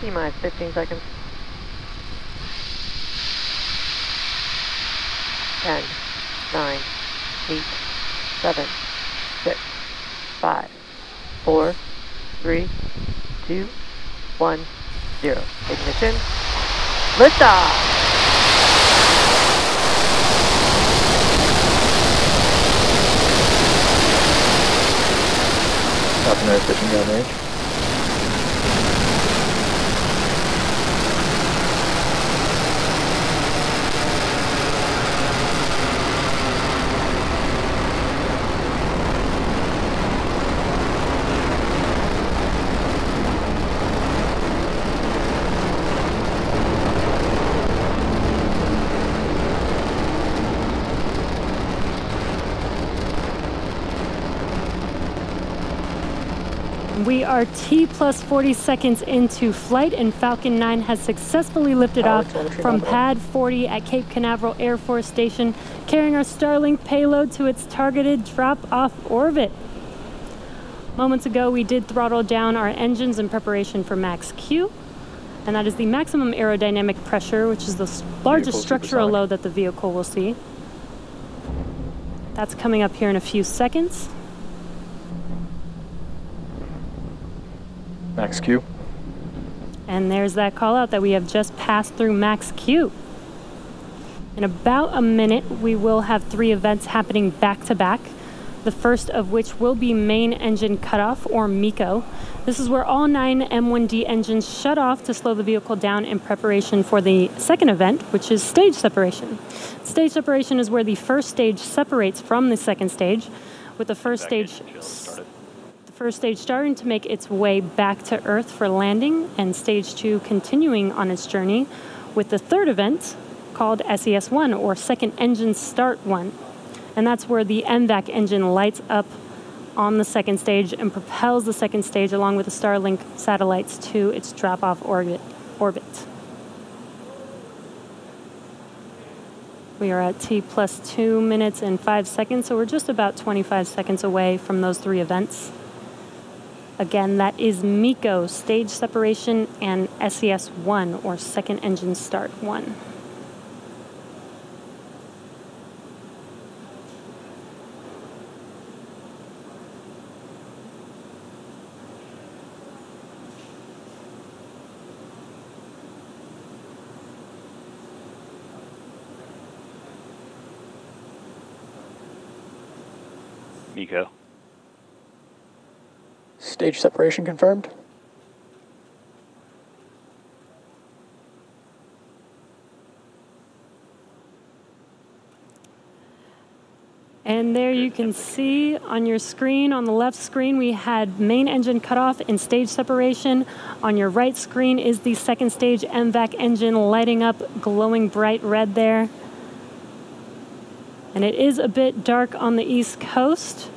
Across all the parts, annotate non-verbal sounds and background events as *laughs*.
T minus 15 seconds. 10, 9, 8, 7, 6, 5, 4, 3, 2, 1, 0. Ignition. Liftoff! Falcon 9 fishing range. We are T plus 40 seconds into flight, and Falcon 9 has successfully lifted Power off from. Pad 40 at Cape Canaveral Air Force Station, carrying our Starlink payload to its targeted drop off orbit. Moments ago, we did throttle down our engines in preparation for Max Q, and that is the maximum aerodynamic pressure, which is the largest structural load that the vehicle will see. That's coming up here in a few seconds. Max Q. And there's that call out that we have just passed through Max Q. In about a minute, we will have three events happening back to back. The first of which will be main engine cutoff or MECO. This is where all nine M1D engines shut off to slow the vehicle down in preparation for the second event, which is stage separation. Stage separation is where the first stage separates from the second stage, with the first stage first stage starting to make its way back to Earth for landing, and stage two continuing on its journey, with the third event called SES 1 or Second Engine Start 1. And that's where the MVAC engine lights up on the second stage and propels the second stage along with the Starlink satellites to its drop off orbit. orbit. We are at T plus two minutes and five seconds, so we're just about 25 seconds away from those three events. Again, that is MECO, stage separation, and SES 1, or second engine start 1. MECO. Stage separation confirmed. And there you can see on your screen, on the left screen, we had main engine cutoff and stage separation. On your right screen is the second stage MVAC engine lighting up, glowing bright red there. And it is a bit dark on the east coast,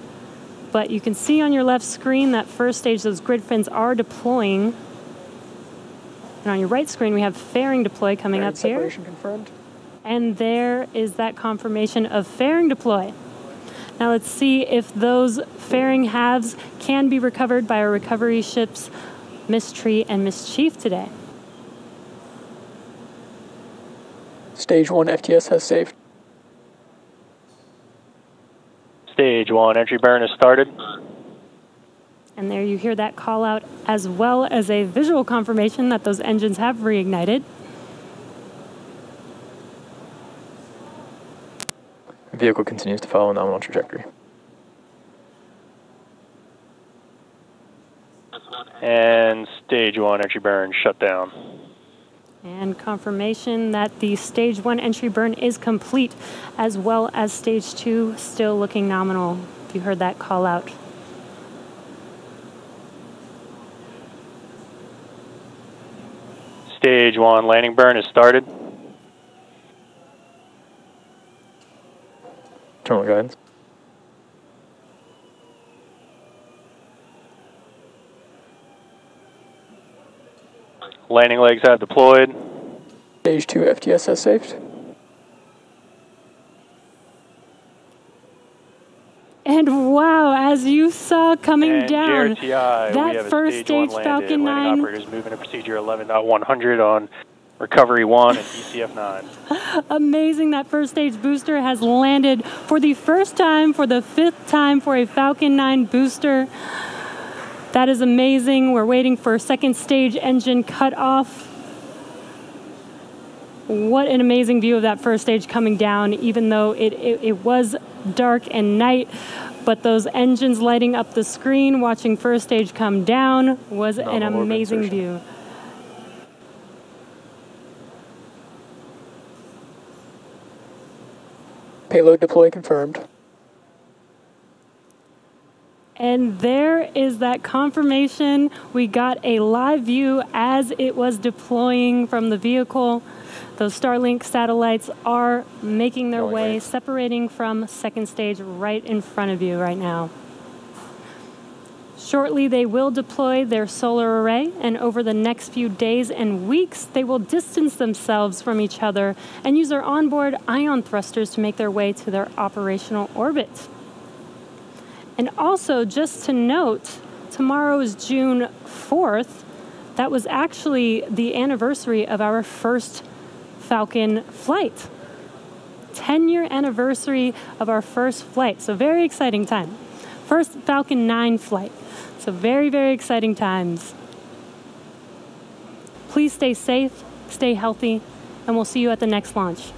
but you can see on your left screen that first stage, those grid fins are deploying. And on your right screen, we have fairing deploy coming Fairing up here. separation confirmed. And there is that confirmation of fairing deploy. Now let's see if those fairing halves can be recovered by our recovery ships Ms. Tree and Mischief today. Stage 1 FTS has saved. Stage one entry burn has started. And there you hear that call out as well as a visual confirmation that those engines have reignited. Vehicle continues to follow a nominal trajectory. And stage one entry burn shut down. And confirmation that the stage one entry burn is complete, as well as stage two still looking nominal. If you heard that call out. Stage one landing burn has started. Terminal guidance. Landing legs have deployed. Stage 2 FTS has saved. And And wow, as you saw coming and down, JRTI, that we have a first stage, stage one landed. Falcon Landing 9 operators moving to procedure 11.100 on recovery one and DCF nine. *laughs* amazing that first stage booster has landed for the first time, for the fifth time for a Falcon 9 booster. That is amazing. We're waiting for second stage engine cut off. What an amazing view of that first stage coming down, even though it, it, it was dark and night. But those engines lighting up the screen, watching first stage come down, was an amazing view. Payload deploy confirmed. And there is that confirmation. We got a live view as it was deploying from the vehicle. Those Starlink satellites are making their Going way, right. separating from second stage right in front of you right now. Shortly, they will deploy their solar array, and over the next few days and weeks, they will distance themselves from each other and use their onboard ion thrusters to make their way to their operational orbit. And also, just to note, tomorrow is June 4th. That was actually the anniversary of our first Falcon flight. 10 year anniversary of our first flight. So, very exciting time. First Falcon 9 flight. So, very, very exciting times. Please stay safe, stay healthy, and we'll see you at the next launch.